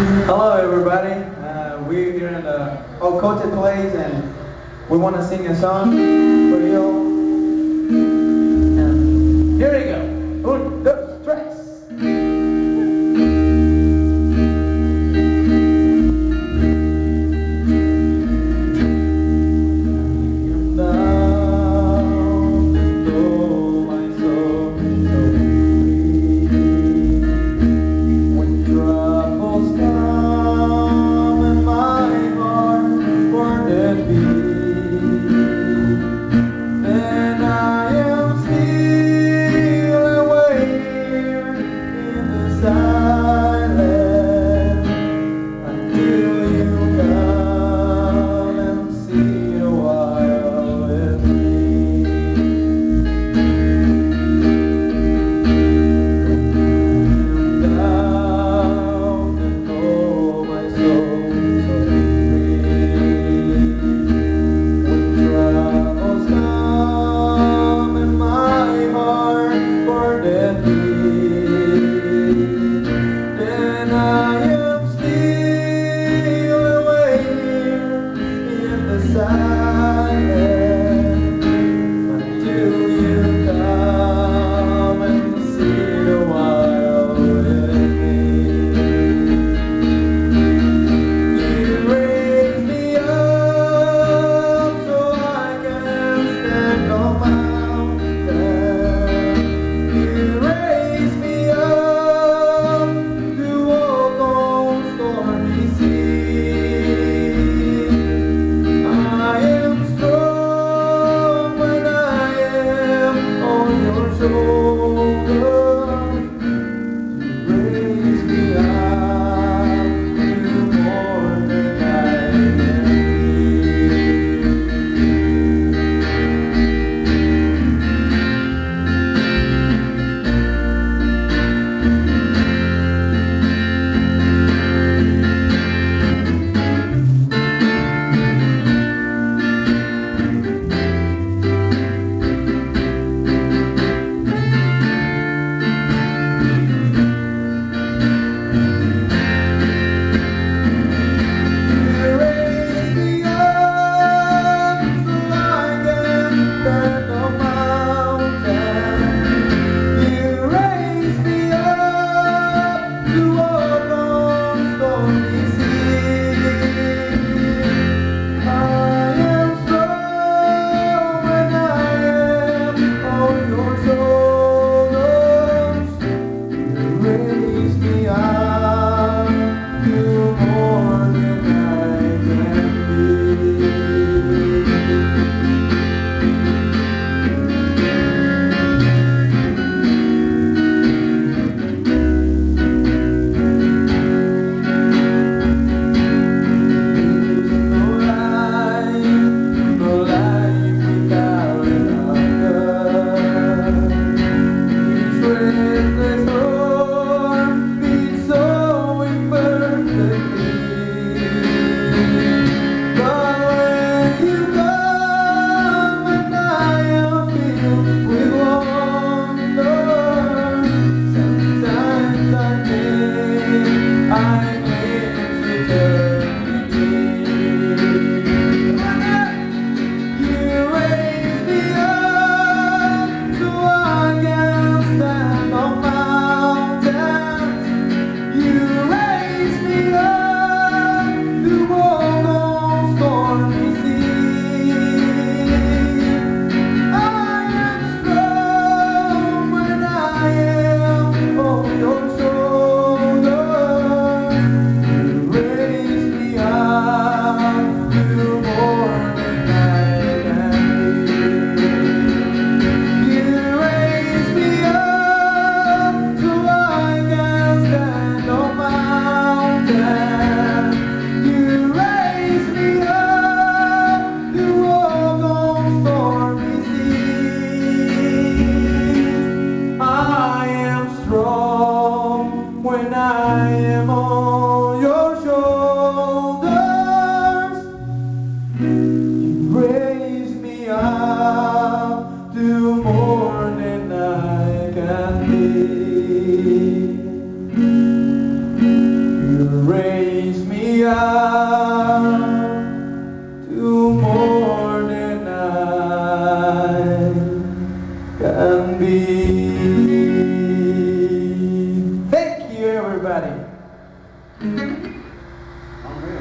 Hello, everybody. Uh, we're here in the Okote Place, and we want to sing a song. I am on. Mm-hmm.